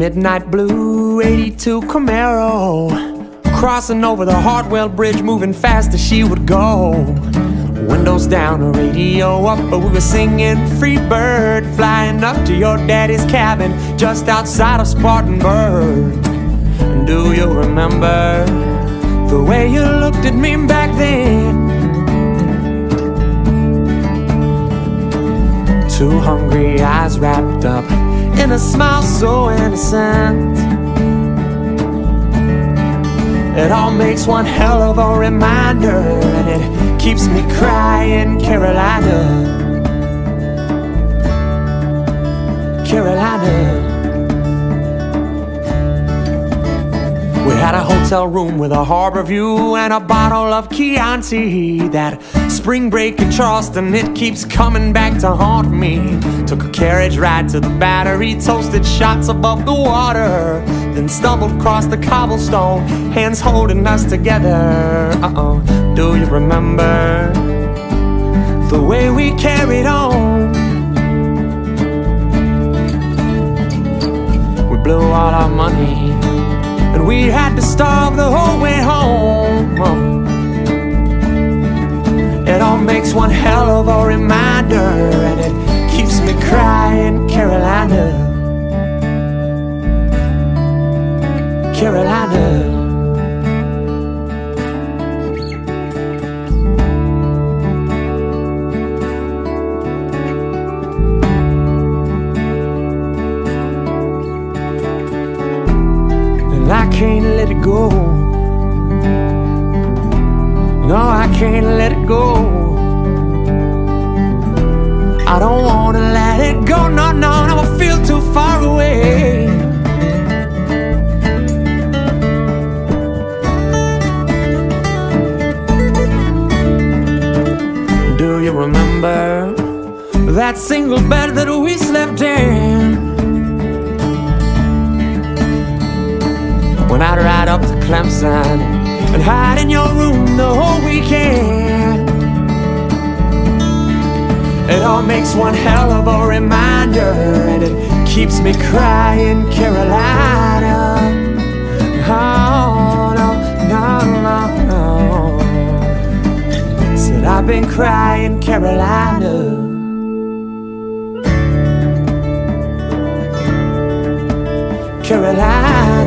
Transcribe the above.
midnight blue 82 Camaro. Crossing over the Hartwell Bridge, moving fast as she would go. Windows down, radio up, but we were singing Free Bird, flying up to your daddy's cabin just outside of Spartanburg. Do you remember the way you looked at me back then? Two hungry eyes wrapped up in a smile so innocent. It all makes one hell of a reminder, and it keeps me crying, Carolina. Carolina. Hotel room with a harbor view and a bottle of Chianti. That spring break in Charleston, it keeps coming back to haunt me. Took a carriage ride to the battery, toasted shots above the water. Then stumbled across the cobblestone, hands holding us together. Uh oh, do you remember the way we carried on? We blew all our money we had to starve the whole way home. It all makes one hell of a reminder, and it keeps me crying, Carolina. Carolina. Let it go. No, I can't let it go. I don't wanna let it go, no, no, no, I feel too far away. Do you remember that single bed that we slept in? And hide in your room the whole weekend. It all makes one hell of a reminder, and it keeps me crying, Carolina. Oh, no, no, no, no. Said I've been crying, Carolina. Carolina.